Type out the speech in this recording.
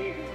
see